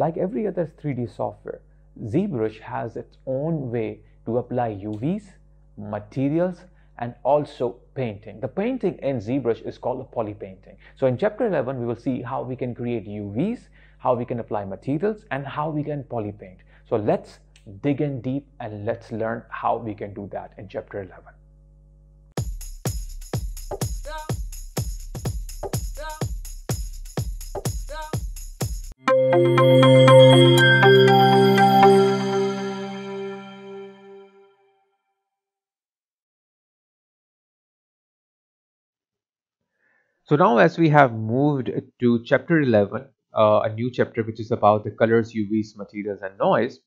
Like every other 3D software, ZBrush has its own way to apply UVs, materials, and also painting. The painting in ZBrush is called a poly painting. So in chapter 11, we will see how we can create UVs, how we can apply materials, and how we can poly paint. So let's dig in deep and let's learn how we can do that in chapter 11. So now as we have moved to chapter 11, uh, a new chapter which is about the colors, UVs, materials and noise.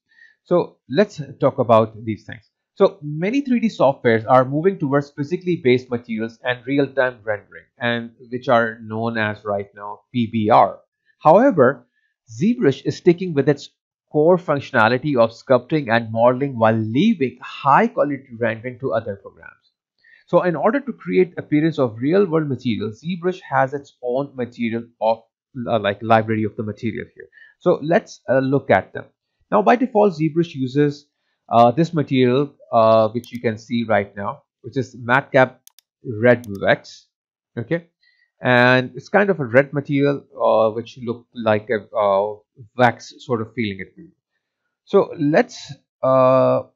So let's talk about these things. So many 3D softwares are moving towards physically based materials and real-time rendering and which are known as right now PBR. However, ZBrush is sticking with its core functionality of sculpting and modeling while leaving high quality rendering to other programs. So in order to create appearance of real world material, ZBrush has its own material of uh, like library of the material here. So let's uh, look at them. Now by default, ZBrush uses uh, this material uh, which you can see right now, which is matcap Red Wax. Okay, and it's kind of a red material uh, which look like a uh, wax sort of feeling it. So let's go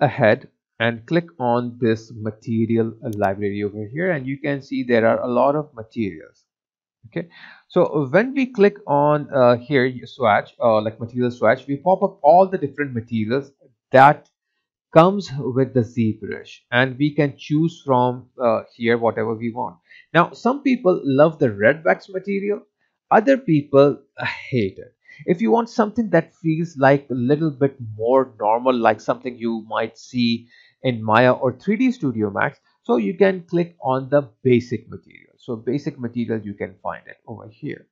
ahead and click on this material library over here and you can see there are a lot of materials. Okay? So when we click on uh, here swatch uh, like material swatch we pop up all the different materials that comes with the ZBrush and we can choose from uh, here whatever we want. Now some people love the red wax material other people hate it if you want something that feels like a little bit more normal like something you might see in Maya or 3D Studio Max. So you can click on the basic material. So basic material, you can find it over here.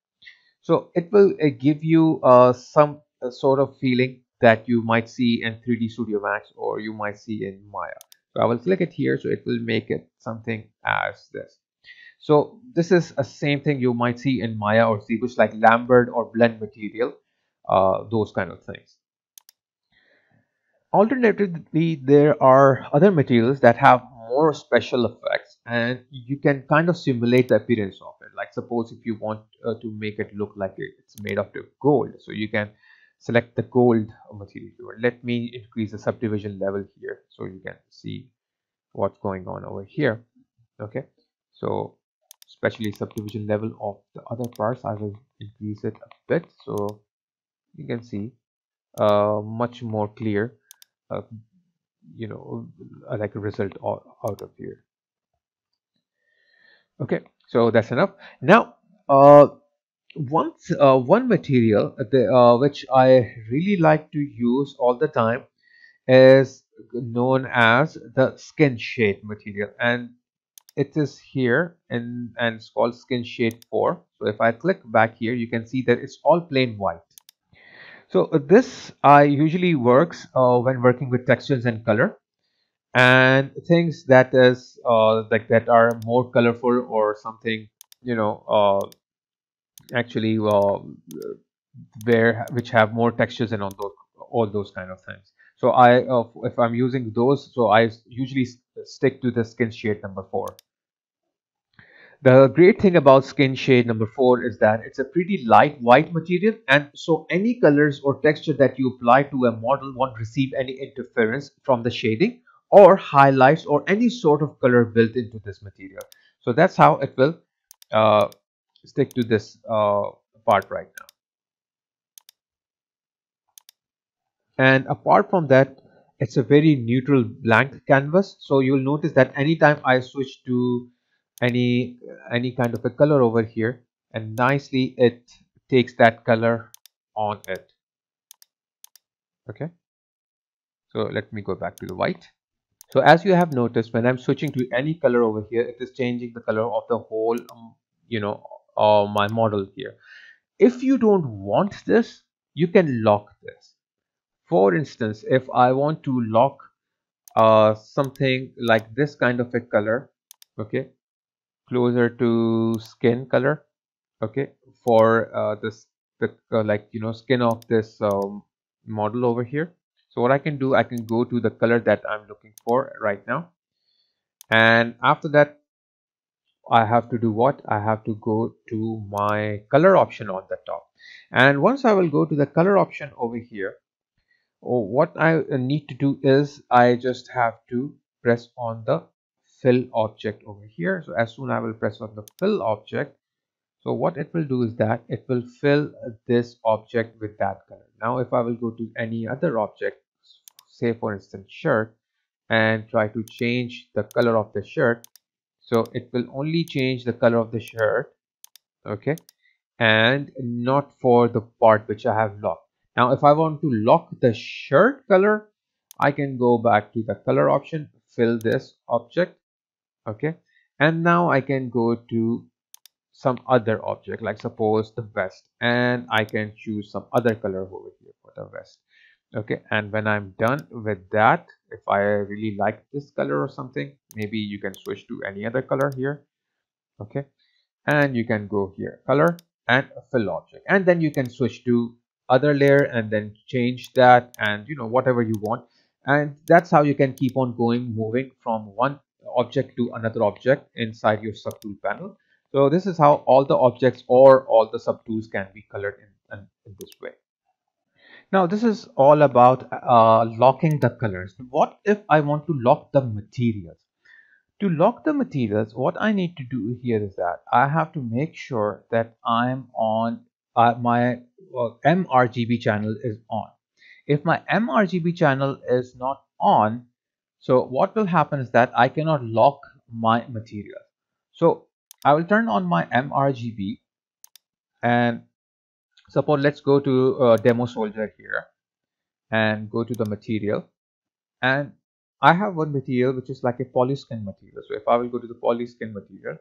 So it will uh, give you uh, some uh, sort of feeling that you might see in 3D Studio Max or you might see in Maya. So I will click it here. So it will make it something as this. So this is a same thing you might see in Maya or ZBrush like Lambert or Blinn material, uh, those kind of things. Alternatively, there are other materials that have more special effects and you can kind of simulate the appearance of it. Like suppose if you want uh, to make it look like it's made of gold. So you can select the gold material. Let me increase the subdivision level here so you can see what's going on over here. Okay. So especially subdivision level of the other parts, I will increase it a bit so you can see uh, much more clear uh, you know uh, like a result out of here. Okay so that's enough. Now uh, one uh, one material the, uh, which I really like to use all the time is known as the skin shade material. And it is here and and it's called skin shade 4 so if I click back here you can see that it's all plain white. So uh, this I usually works uh, when working with textures and color. And things that is uh, like that are more colorful or something you know uh, actually uh, where which have more textures and all those all those kind of things so I uh, if I'm using those so I usually stick to the skin shade number four the great thing about skin shade number 4 is that it's a pretty light white material and so any colors or texture that you apply to a model won't receive any interference from the shading or highlights or any sort of color built into this material. So that's how it will uh, stick to this uh, part right now. And apart from that, it's a very neutral blank canvas. So you'll notice that anytime I switch to any any kind of a color over here and nicely it takes that color on it. Okay? So let me go back to the white. So as you have noticed when i'm switching to any color over here it is changing the color of the whole um, you know uh, my model here. If you don't want this you can lock this for instance if i want to lock uh, something like this kind of a color okay closer to skin color okay for uh, this the uh, like you know skin of this um, model over here. So what I can do I can go to the color that I'm looking for right now. And after that I have to do what? I have to go to my color option on the top. And once I will go to the color option over here what I uh, need to do is I just have to press on the fill object over here. So as soon I will press on the fill object so what it will do is that it will fill this object with that color. Now if I will go to any other object say for instance shirt and try to change the color of the shirt so it will only change the color of the shirt okay and not for the part which I have locked now if I want to lock the shirt color I can go back to the color option fill this object okay? And now I can go to some other object like suppose the vest and I can choose some other color over here for the vest okay? And when I'm done with that if I really like this color or something maybe you can switch to any other color here okay? And you can go here color and fill object. And then you can switch to other layer and then change that and you know whatever you want. And that's how you can keep on going moving from one object to another object inside your subtool panel. So this is how all the objects or all the subtools can be colored in, in, in this way. Now this is all about uh, locking the colors. What if I want to lock the materials? To lock the materials what I need to do here is that I have to make sure that I'm on uh, my uh, mRGB channel is on. If my mRGB channel is not on so what will happen is that I cannot lock my material. So I will turn on my mRGB and suppose let's go to uh, demo soldier here and go to the material. And I have one material which is like a polyskin material. So if I will go to the polyskin material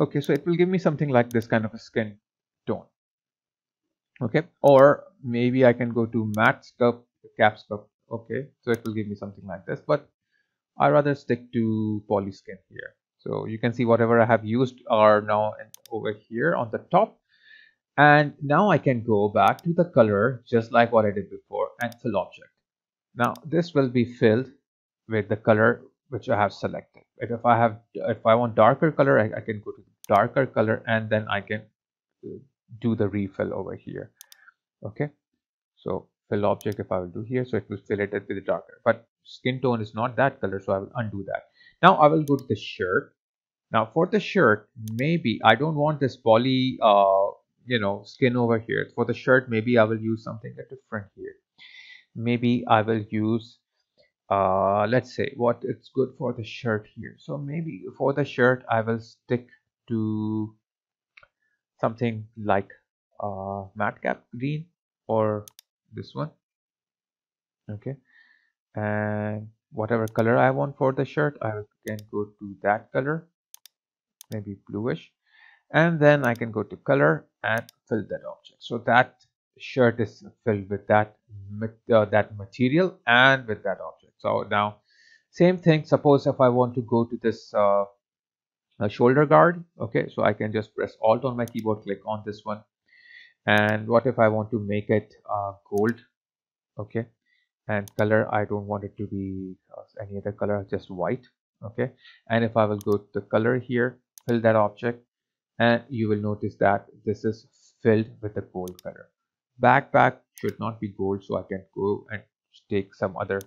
okay so it will give me something like this kind of a skin tone okay? Or maybe I can go to matte scuff cap scuff okay? So it will give me something like this. But I rather stick to polyskin here. So you can see whatever I have used are now over here on the top. And now I can go back to the color just like what I did before and fill object. Now this will be filled with the color which I have selected. If I have if I want darker color I, I can go to darker color and then I can do the refill over here okay? So fill object if I will do here so it will fill it with the darker. But skin tone is not that color so I will undo that. Now I will go to the shirt. Now for the shirt maybe I don't want this poly uh, you know skin over here. For the shirt maybe I will use something different here. Maybe I will use uh, let's say what it's good for the shirt here. So maybe for the shirt I will stick to something like uh, cap green or this one. Okay. And whatever color I want for the shirt I can go to that color maybe bluish. And then I can go to color and fill that object. So that shirt is filled with that uh, that material and with that object. So now same thing suppose if I want to go to this uh, shoulder guard okay? So I can just press alt on my keyboard click on this one. And what if I want to make it uh, gold okay? And color I don't want it to be uh, any other color just white okay? And if I will go to the color here fill that object and you will notice that this is filled with the gold color. Backpack should not be gold so I can go and take some other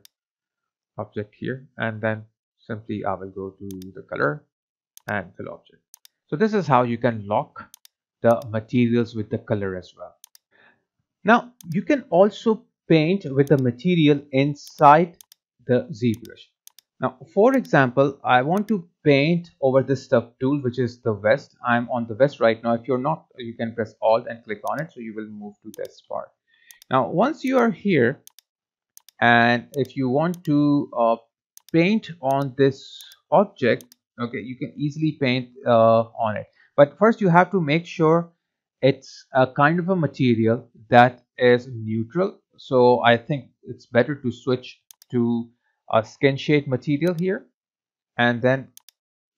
object here. And then simply I will go to the color and fill object so this is how you can lock the materials with the color as well now you can also paint with the material inside the ZBrush now, for example, I want to paint over this stuff tool, which is the vest. I'm on the vest right now. If you're not, you can press Alt and click on it. So you will move to this part. Now, once you are here, and if you want to uh, paint on this object, okay, you can easily paint uh, on it. But first, you have to make sure it's a kind of a material that is neutral. So I think it's better to switch to a skin shade material here and then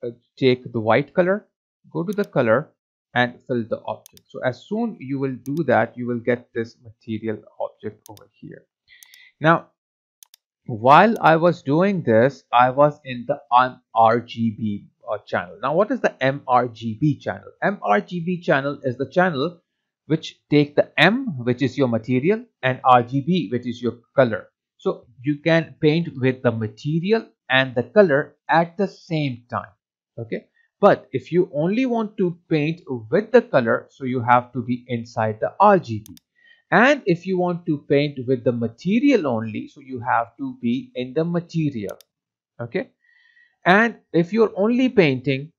uh, take the white color go to the color and fill the object so as soon you will do that you will get this material object over here now while I was doing this I was in the RGB uh, channel. Now what is the mRGB channel? mRGB channel is the channel which take the M which is your material and RGB which is your color. So you can paint with the material and the color at the same time okay? But if you only want to paint with the color so you have to be inside the RGB and if you want to paint with the material only so you have to be in the material okay? And if you're only painting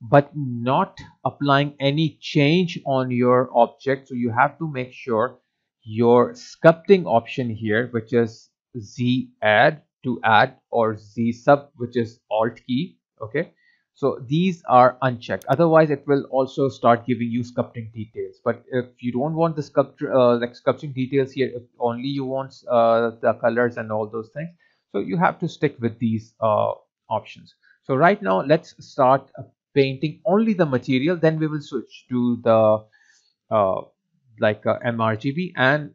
but not applying any change on your object so you have to make sure your sculpting option here which is z add to add or z sub which is alt key okay so these are unchecked. Otherwise it will also start giving you sculpting details. But if you don't want the sculpture uh, like sculpting details here if only you want uh, the colors and all those things so you have to stick with these uh, options. So right now let's start painting only the material. Then we will switch to the uh, like uh, mRGB and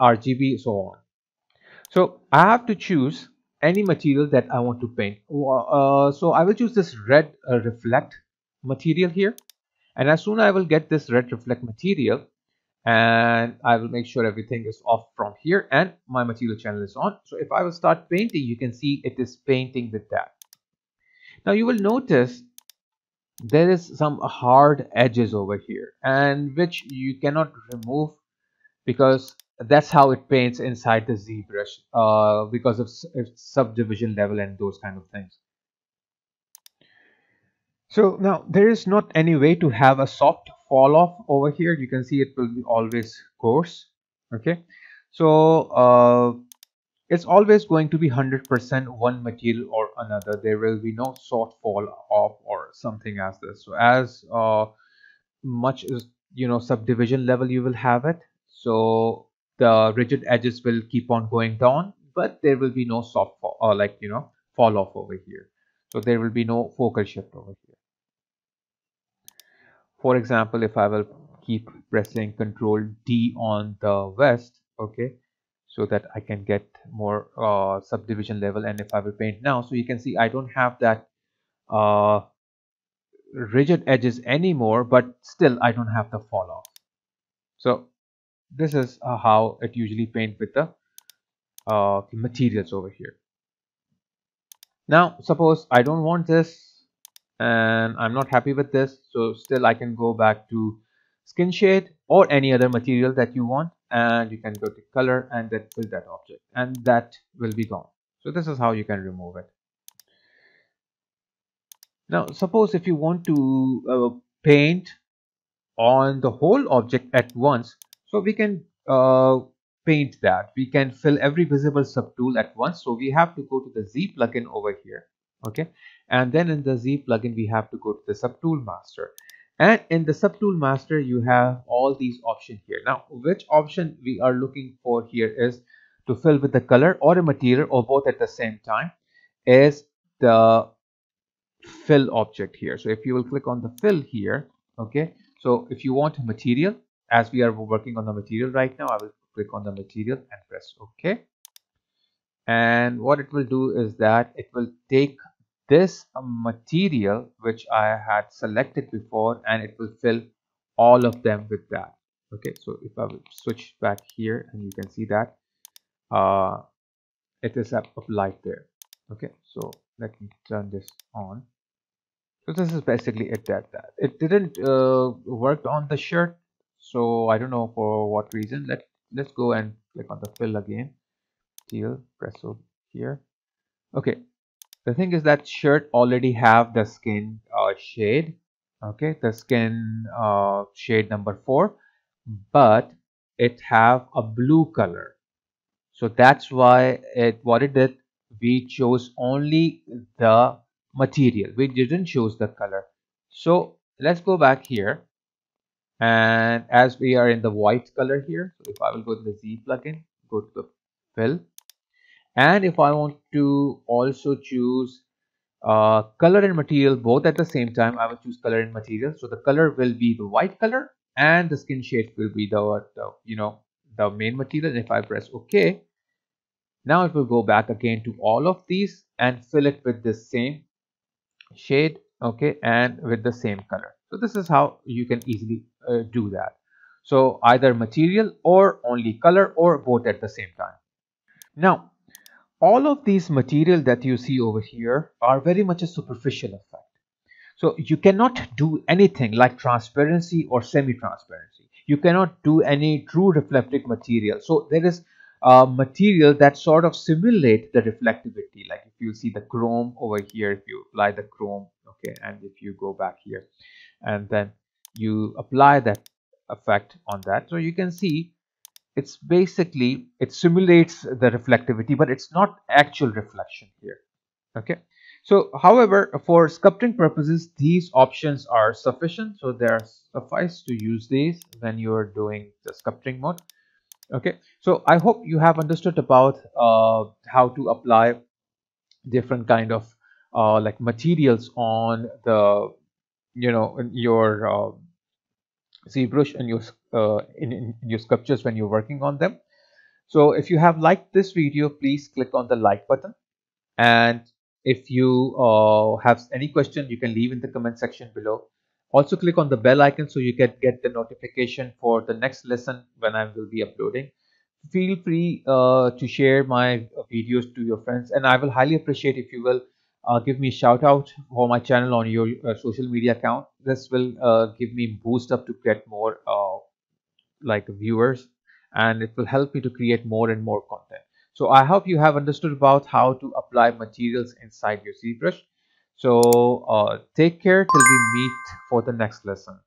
RGB so on. So I have to choose any material that I want to paint. Uh, so I will choose this red uh, reflect material here. And as soon as I will get this red reflect material and I will make sure everything is off from here and my material channel is on. So if I will start painting, you can see it is painting with that. Now you will notice there is some hard edges over here and which you cannot remove because that's how it paints inside the ZBrush uh, because of its subdivision level and those kind of things. So now there is not any way to have a soft fall off over here. You can see it will be always coarse. Okay. So uh, it's always going to be 100% one material or another. There will be no soft fall off or something as this. So as uh, much as you know subdivision level you will have it. So the rigid edges will keep on going down but there will be no soft fall or like you know fall off over here. So there will be no focal shift over here. For example if i will keep pressing control d on the west okay so that i can get more uh, subdivision level and if i will paint now so you can see i don't have that uh, rigid edges anymore but still i don't have the fall off. So this is uh, how it usually paint with the uh, materials over here. Now suppose I don't want this and I'm not happy with this so still I can go back to skin shade or any other material that you want and you can go to color and then fill that object and that will be gone. So this is how you can remove it. Now suppose if you want to uh, paint on the whole object at once so we can uh, paint that. We can fill every visible subtool at once. So we have to go to the Z plugin over here. Okay. And then in the Z plugin, we have to go to the subtool master. And in the subtool master, you have all these options here. Now, which option we are looking for here is to fill with the color or a material or both at the same time is the fill object here. So if you will click on the fill here, okay. So if you want a material, as we are working on the material right now I will click on the material and press OK. And what it will do is that it will take this material which I had selected before and it will fill all of them with that. Okay so if I will switch back here and you can see that uh, it is light there. Okay so let me turn this on. So this is basically it that, that. it didn't uh, work on the shirt so I don't know for what reason. Let let's go and click on the fill again. Teal press over here. Okay. The thing is that shirt already have the skin uh, shade. Okay. The skin uh, shade number four but it have a blue color. So that's why it what it did we chose only the material. We didn't choose the color. So let's go back here and as we are in the white color here so if I will go to the Z plugin go to the fill. And if I want to also choose uh, color and material both at the same time I will choose color and material. So the color will be the white color and the skin shade will be the, the you know the main material. And if I press OK now it will go back again to all of these and fill it with the same shade okay and with the same color so this is how you can easily uh, do that so either material or only color or both at the same time now all of these material that you see over here are very much a superficial effect. So you cannot do anything like transparency or semi-transparency. You cannot do any true reflective material. So there is a material that sort of simulate the reflectivity. Like if you see the chrome over here, if you apply the chrome, okay, and if you go back here and then you apply that effect on that. So you can see it's basically it simulates the reflectivity but it's not actual reflection here okay? So however for sculpting purposes these options are sufficient. So they are suffice to use these when you are doing the sculpting mode okay? So i hope you have understood about uh, how to apply different kind of uh, like materials on the you know your uh, ZBrush in your uh, in, in your sculptures when you're working on them. So if you have liked this video, please click on the like button. And if you uh, have any question, you can leave in the comment section below. Also click on the bell icon so you can get the notification for the next lesson when I will be uploading. Feel free uh, to share my videos to your friends and I will highly appreciate if you will uh, give me a shout out for my channel on your uh, social media account. This will uh, give me boost up to get more uh, like viewers and it will help me to create more and more content. So i hope you have understood about how to apply materials inside your ZBrush. So uh, take care till we meet for the next lesson